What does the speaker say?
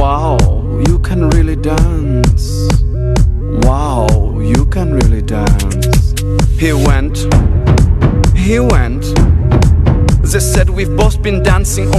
Wow, you can really dance. Wow, you can really dance. He went, he went. They said we've both been dancing.